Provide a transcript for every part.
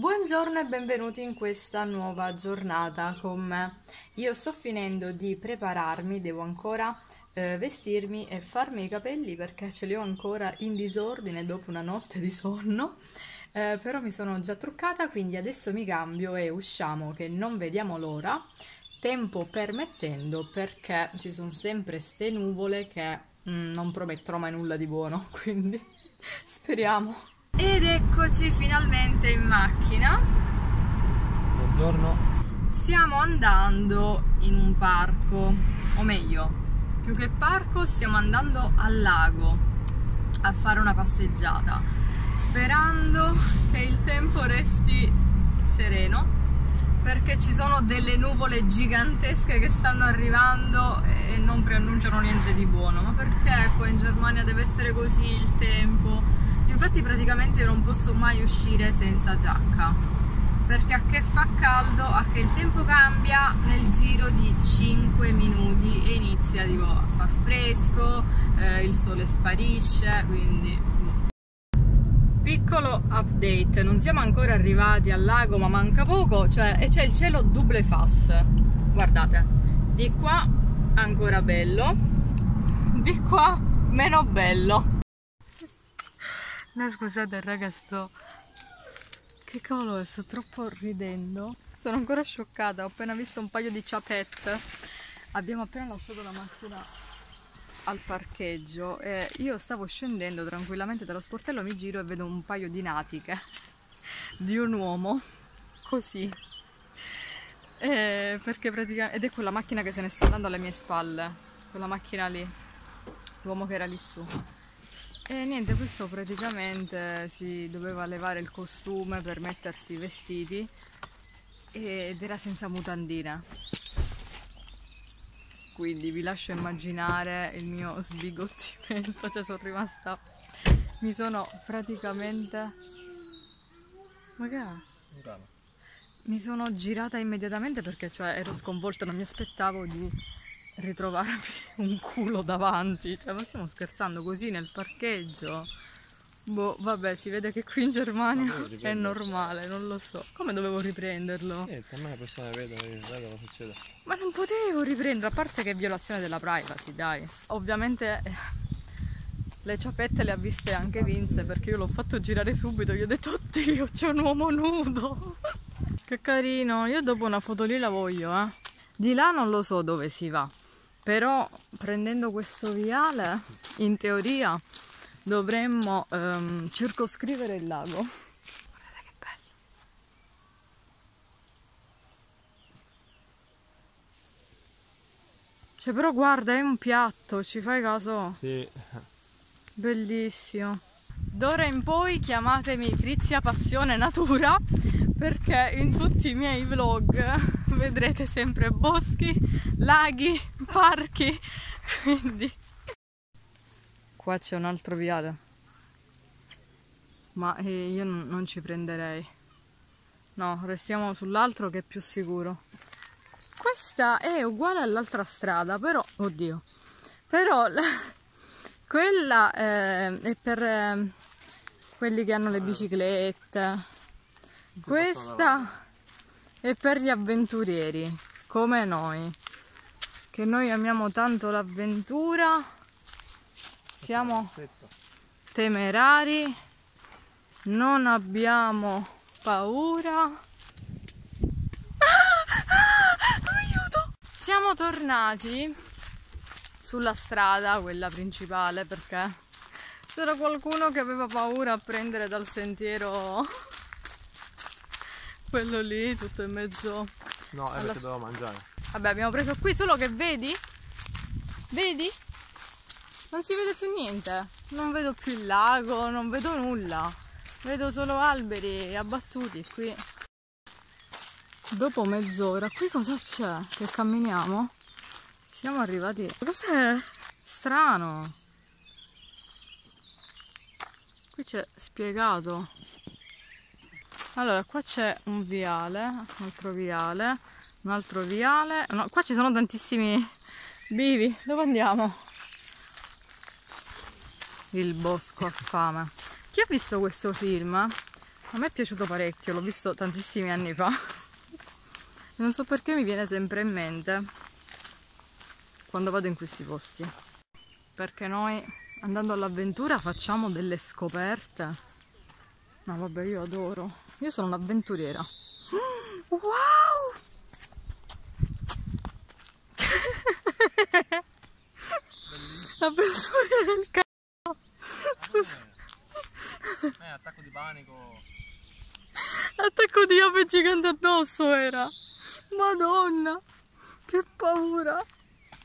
Buongiorno e benvenuti in questa nuova giornata con me. Io sto finendo di prepararmi, devo ancora eh, vestirmi e farmi i capelli perché ce li ho ancora in disordine dopo una notte di sonno. Eh, però mi sono già truccata, quindi adesso mi cambio e usciamo che non vediamo l'ora, tempo permettendo, perché ci sono sempre ste nuvole che mm, non promettono mai nulla di buono, quindi speriamo. Ed eccoci finalmente in macchina. Buongiorno. Stiamo andando in un parco, o meglio, più che parco stiamo andando al lago a fare una passeggiata, sperando che il tempo resti sereno perché ci sono delle nuvole gigantesche che stanno arrivando e non preannunciano niente di buono. Ma perché qua in Germania deve essere così il tempo? Infatti praticamente non posso mai uscire senza giacca perché a che fa caldo, a che il tempo cambia nel giro di 5 minuti e inizia tipo, a far fresco, eh, il sole sparisce, quindi boh. Piccolo update, non siamo ancora arrivati al lago ma manca poco, cioè, e c'è il cielo double face, guardate, di qua ancora bello, di qua meno bello. No scusate raga sto... Che cavolo è? Sto troppo ridendo. Sono ancora scioccata, ho appena visto un paio di ciapette. Abbiamo appena lasciato la macchina al parcheggio e io stavo scendendo tranquillamente dallo sportello, mi giro e vedo un paio di natiche di un uomo, così. E perché praticamente... Ed è quella macchina che se ne sta andando alle mie spalle, quella macchina lì, l'uomo che era lì su. E niente, questo praticamente si doveva levare il costume per mettersi i vestiti ed era senza mutandine. Quindi vi lascio immaginare il mio sbigottimento, cioè sono rimasta... Mi sono praticamente... Ma che è? Mi sono girata immediatamente perché cioè, ero sconvolta, non mi aspettavo di ritrovarmi un culo davanti. Cioè, ma stiamo scherzando così nel parcheggio? Boh, vabbè, si vede che qui in Germania è normale, non lo so. Come dovevo riprenderlo? Niente, a me le persone vedono, vedono cosa succede. Ma non potevo riprendere, a parte che è violazione della privacy, dai. Ovviamente eh, le ciapette le ha viste anche Vince perché io l'ho fatto girare subito, gli ho detto oddio c'è un uomo nudo. che carino, io dopo una foto lì la voglio, eh. Di là non lo so dove si va, però prendendo questo viale, in teoria, dovremmo ehm, circoscrivere il lago. Guardate che bello. Cioè però guarda, è un piatto, ci fai caso? Sì. Bellissimo. D'ora in poi chiamatemi Crizia Passione Natura perché in tutti i miei vlog vedrete sempre boschi, laghi, parchi, quindi. Qua c'è un altro viale, ma eh, io non ci prenderei, no, restiamo sull'altro che è più sicuro. Questa è uguale all'altra strada, però, oddio, però la, quella eh, è per eh, quelli che hanno le biciclette, questa è per gli avventurieri, come noi, che noi amiamo tanto l'avventura, siamo temerari, non abbiamo paura. Ah, aiuto! Siamo tornati sulla strada, quella principale, perché c'era qualcuno che aveva paura a prendere dal sentiero quello lì tutto in mezzo no è alla... perché dovevo mangiare. Vabbè abbiamo preso qui solo che vedi? Vedi? Non si vede più niente. Non vedo più il lago non vedo nulla. Vedo solo alberi abbattuti qui. Dopo mezz'ora qui cosa c'è che camminiamo? Siamo arrivati. Cos'è? Strano. Qui c'è spiegato allora qua c'è un viale un altro viale un altro viale no, qua ci sono tantissimi bivi dove andiamo? il bosco a fame chi ha visto questo film A me è piaciuto parecchio, l'ho visto tantissimi anni fa. Non so perché mi viene sempre in mente quando vado in questi posti. Perché noi andando all'avventura facciamo delle scoperte. Ma vabbè, io adoro. Io sono un'avventuriera. Wow! L'avventura del cazzo. Scusa. Eh, attacco di panico. Attacco di ape gigante addosso era. Madonna, che paura.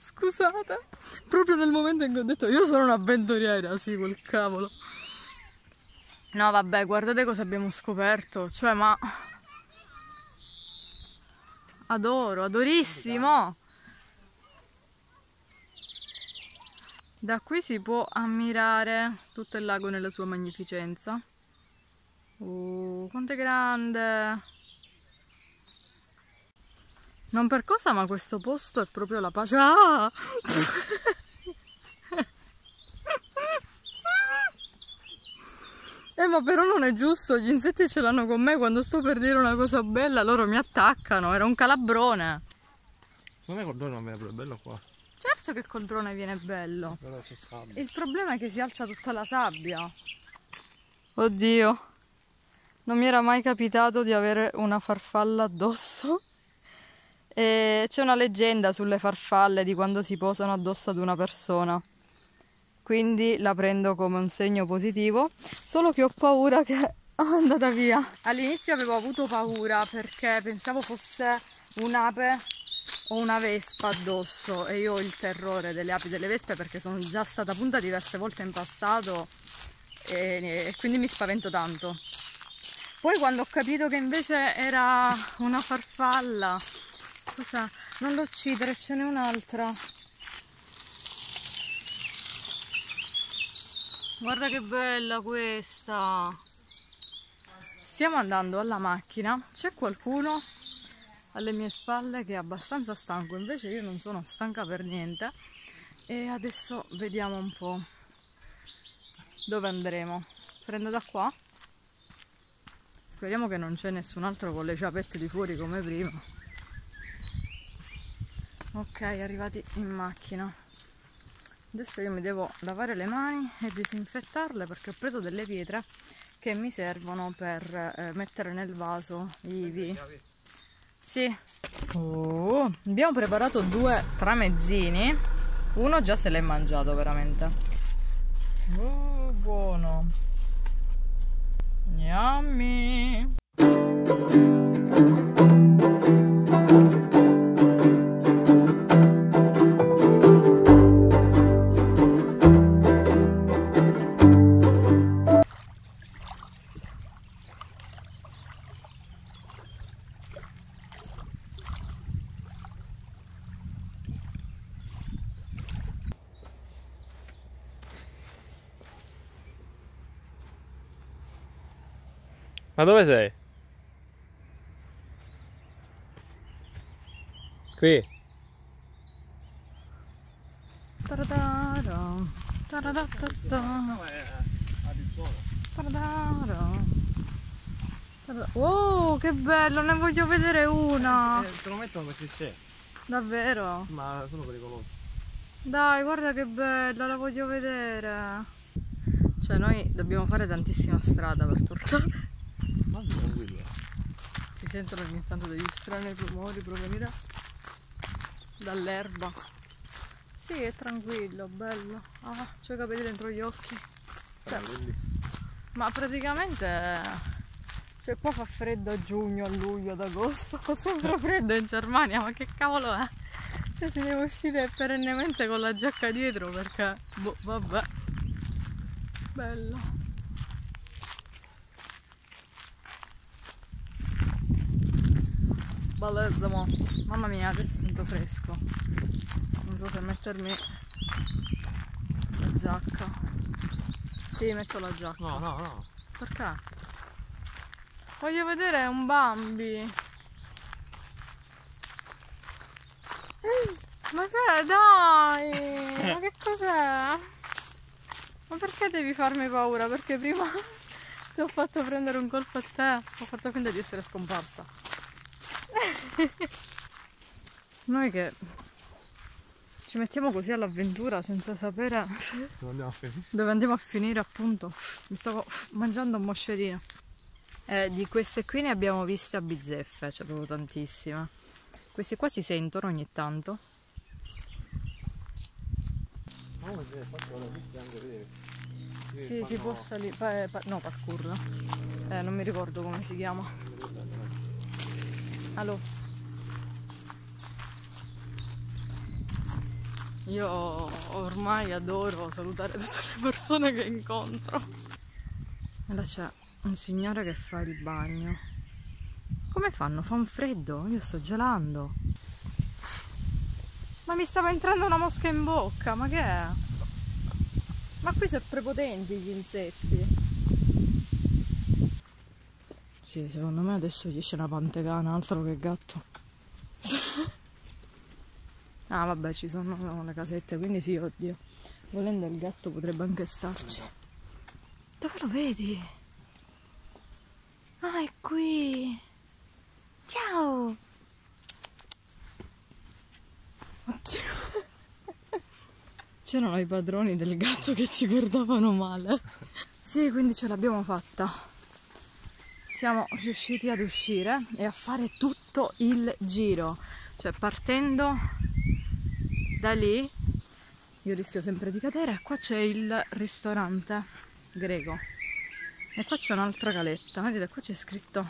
Scusate. Proprio nel momento in cui ho detto io sono un'avventuriera, sì, quel cavolo. No, vabbè, guardate cosa abbiamo scoperto. Cioè, ma... Adoro, adorissimo. Da qui si può ammirare tutto il lago nella sua magnificenza. Oh, quanto è grande! Non per cosa, ma questo posto è proprio la pace. Ah! eh, ma però non è giusto, gli insetti ce l'hanno con me quando sto per dire una cosa bella, loro mi attaccano, era un calabrone. Secondo me col drone non viene pure bello qua. Certo che col drone viene bello. Però c'è sabbia. Il problema è che si alza tutta la sabbia. Oddio, non mi era mai capitato di avere una farfalla addosso. E c'è una leggenda sulle farfalle di quando si posano addosso ad una persona. Quindi la prendo come un segno positivo, solo che ho paura che è andata via. All'inizio avevo avuto paura perché pensavo fosse un'ape o una vespa addosso e io ho il terrore delle api e delle vespe perché sono già stata punta diverse volte in passato e, e quindi mi spavento tanto. Poi quando ho capito che invece era una farfalla Cosa? Non lo uccidere, ce n'è un'altra. Guarda che bella questa. Stiamo andando alla macchina. C'è qualcuno alle mie spalle che è abbastanza stanco, invece io non sono stanca per niente. E adesso vediamo un po' dove andremo. Prendo da qua. Speriamo che non c'è nessun altro con le ciapette di fuori come prima ok arrivati in macchina adesso io mi devo lavare le mani e disinfettarle perché ho preso delle pietre che mi servono per eh, mettere nel vaso ivi sì. Oh, abbiamo preparato due tramezzini. Uno già se l'è mangiato veramente. Oh, buono. Yummy Ma dove sei? Qui. Taradara. Taradara. Wow, che bello, ne voglio vedere una. Eh, te lo mettono perché c'è. Davvero? Ma sono pericolosi. Dai, guarda che bella, la voglio vedere. Cioè, noi dobbiamo fare tantissima strada per tornare. Ma tranquillo. Si sentono ogni tanto degli strani rumori provenire dall'erba. Sì, è tranquillo, bello. Ah, c'ho i capelli dentro gli occhi. Cioè, Quindi, ma praticamente cioè qua fa freddo a giugno, a luglio, ad agosto, fa sempre freddo in Germania, ma che cavolo è? Cioè si deve uscire perennemente con la giacca dietro perché boh, vabbè. Bello. Bellissimo. Mamma mia, adesso sento fresco. Non so se mettermi la giacca. Sì, metto la giacca. No, no, no. Perché? Voglio vedere un Bambi. Ma che dai? Ma che cos'è? Ma perché devi farmi paura? Perché prima, Ti ho fatto prendere un colpo a te. Ho fatto finta di essere scomparsa. Noi che ci mettiamo così all'avventura senza sapere Dove andiamo a finire? dove andiamo a finire appunto. Mi sto mangiando un moscerino. Eh, di queste qui ne abbiamo viste a bizzeffe, c'è proprio tantissime. Questi qua si sentono ogni tanto. Vedere. Sì, si può salire. eh, no, parkour. Eh, non mi ricordo come si chiama. Allo. Io ormai adoro salutare tutte le persone che incontro. E là c'è un signore che fa il bagno. Come fanno? Fa un freddo? Io sto gelando. Ma mi stava entrando una mosca in bocca, ma che è? Ma qui sono prepotenti gli insetti. Sì, secondo me adesso gli esce una pantegana, altro che gatto. ah, vabbè, ci sono le casette, quindi sì, oddio. Volendo il gatto potrebbe anche starci. Dove lo vedi? Ah, è qui. Ciao. Oddio. C'erano i padroni del gatto che ci guardavano male. Sì, quindi ce l'abbiamo fatta. Siamo riusciti ad uscire e a fare tutto il giro. Cioè, partendo da lì, io rischio sempre di cadere. Qua c'è il ristorante greco. E qua c'è un'altra caletta. Vedete, qua c'è scritto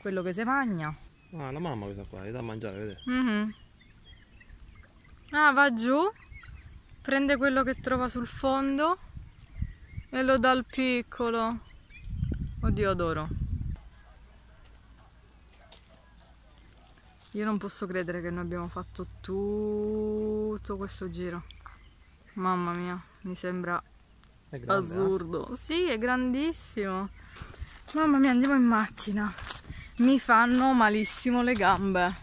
quello che si magna. Ah, la mamma questa qua, gli dà a mangiare, vedete? Mhm. Ah, va giù, prende quello che trova sul fondo e lo dà al piccolo. Oddio, adoro. Io non posso credere che noi abbiamo fatto tutto questo giro. Mamma mia, mi sembra grande, eh? assurdo. Sì, è grandissimo. Mamma mia, andiamo in macchina. Mi fanno malissimo le gambe.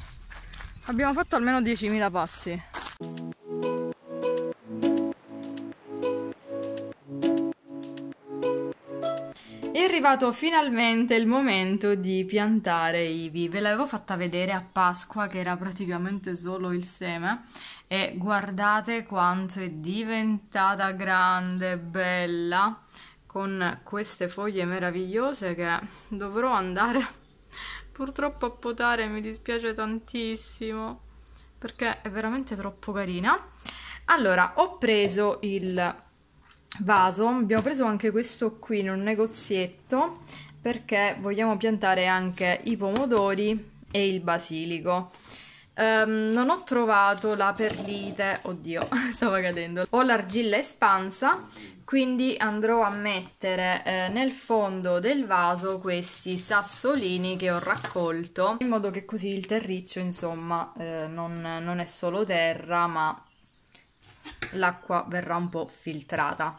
Abbiamo fatto almeno 10.000 passi. Arrivato finalmente il momento di piantare Ivi. Ve l'avevo fatta vedere a Pasqua che era praticamente solo il seme e guardate quanto è diventata grande, bella, con queste foglie meravigliose che dovrò andare purtroppo a potare, mi dispiace tantissimo perché è veramente troppo carina. Allora, ho preso il vaso, abbiamo preso anche questo qui in un negozietto perché vogliamo piantare anche i pomodori e il basilico. Ehm, non ho trovato la perlite, oddio, stava cadendo. Ho l'argilla espansa, quindi andrò a mettere eh, nel fondo del vaso questi sassolini che ho raccolto, in modo che così il terriccio, insomma, eh, non, non è solo terra, ma l'acqua verrà un po' filtrata.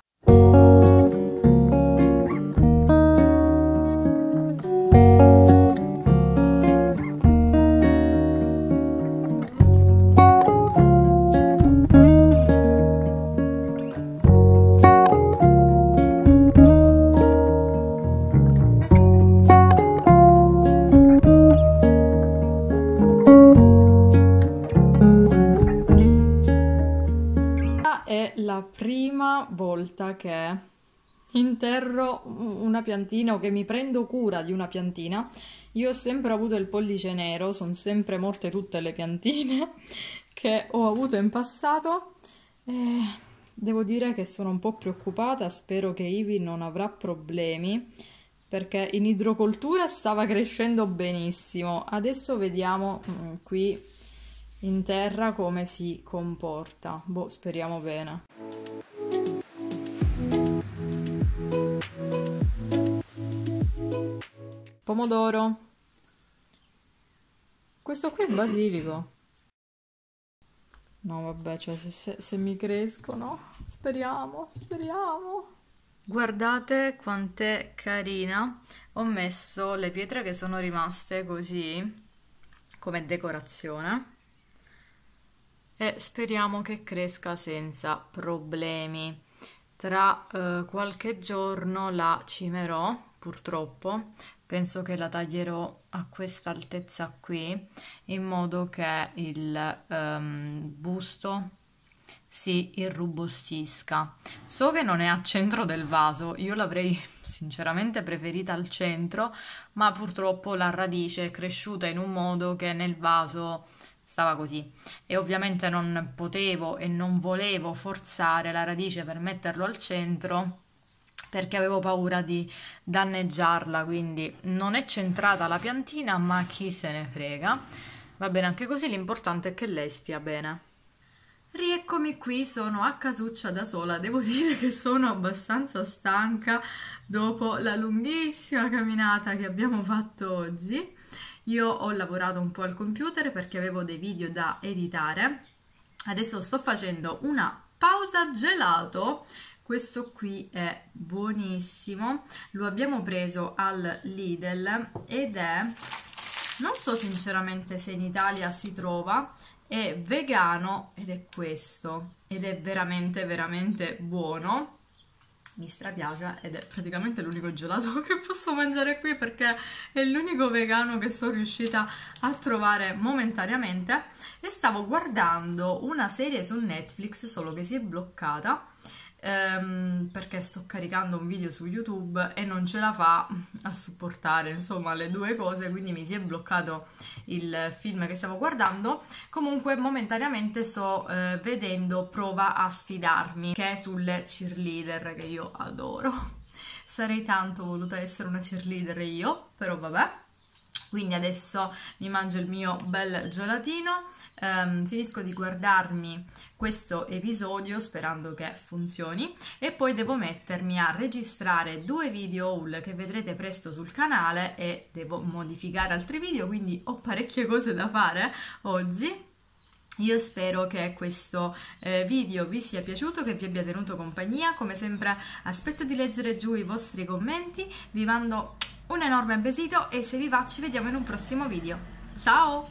Che interro una piantina o che mi prendo cura di una piantina. Io ho sempre avuto il pollice nero, sono sempre morte tutte le piantine che ho avuto in passato. E devo dire che sono un po' preoccupata, spero che Ivi non avrà problemi perché in idrocoltura stava crescendo benissimo. Adesso vediamo mm, qui in terra come si comporta. Boh, speriamo bene. Pomodoro. Questo qui è basilico. No, vabbè, cioè se, se- se mi crescono, speriamo, speriamo. Guardate quant'è carina. Ho messo le pietre che sono rimaste così come decorazione e speriamo che cresca senza problemi. Tra eh, qualche giorno la cimerò purtroppo penso che la taglierò a questa altezza qui in modo che il um, busto si irrobustisca. So che non è al centro del vaso, io l'avrei sinceramente preferita al centro, ma purtroppo la radice è cresciuta in un modo che nel vaso stava così e ovviamente non potevo e non volevo forzare la radice per metterlo al centro perché avevo paura di danneggiarla, quindi non è centrata la piantina, ma chi se ne frega. Va bene anche così, l'importante è che lei stia bene. Rieccomi qui, sono a casuccia da sola, devo dire che sono abbastanza stanca dopo la lunghissima camminata che abbiamo fatto oggi. Io ho lavorato un po' al computer perché avevo dei video da editare. Adesso sto facendo una pausa gelato. Questo qui è buonissimo. Lo abbiamo preso al Lidl ed è... Non so sinceramente se in Italia si trova, è vegano ed è questo. Ed è veramente veramente buono. Mi strapiace ed è praticamente l'unico gelato che posso mangiare qui perché è l'unico vegano che sono riuscita a trovare momentaneamente. E stavo guardando una serie su Netflix solo che si è bloccata ehm, perché sto caricando un video su YouTube e non ce la fa a supportare insomma le due cose quindi mi si è bloccato il film che stavo guardando. Comunque momentaneamente sto eh, vedendo Prova a sfidarmi che è sulle cheerleader che io adoro. Sarei tanto voluta essere una cheerleader io però vabbè. Quindi adesso mi mangio il mio bel gelatino. Um, finisco di guardarmi questo episodio sperando che funzioni e poi devo mettermi a registrare due video haul che vedrete presto sul canale e devo modificare altri video quindi ho parecchie cose da fare oggi io spero che questo eh, video vi sia piaciuto, che vi abbia tenuto compagnia. Come sempre aspetto di leggere giù i vostri commenti. Vi mando un enorme besito e se vi va ci vediamo in un prossimo video. Ciao!